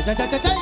Ay, ay, ay, ay, ay.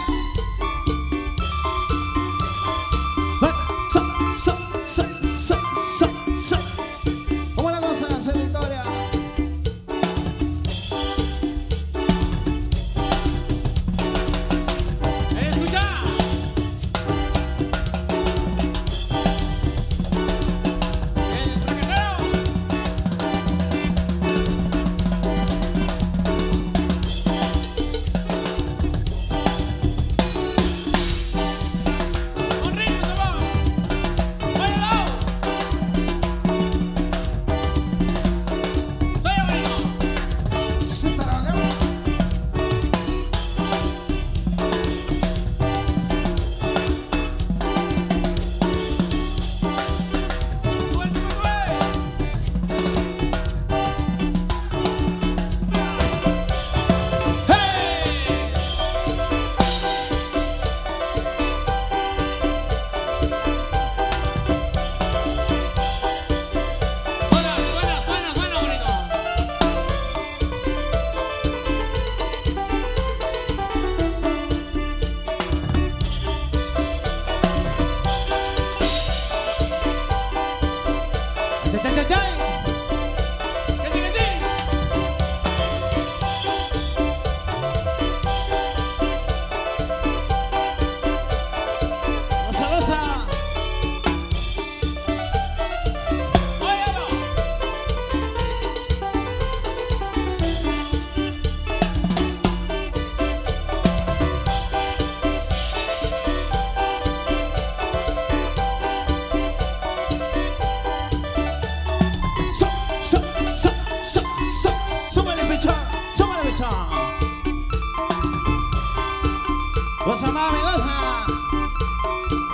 Chay, chay,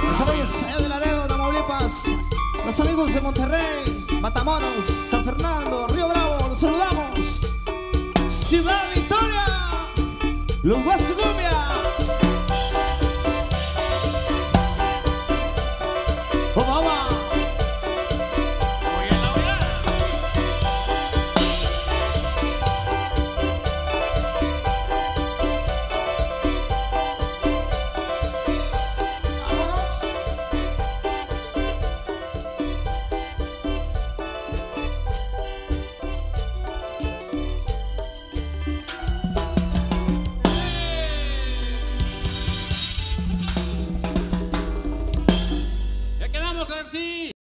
Los amigos de Laredo, Tamaulipas. Los amigos de Monterrey, Matamoros, San Fernando, Río Bravo. Los saludamos. Ciudad Victoria. Los Guasucumbia.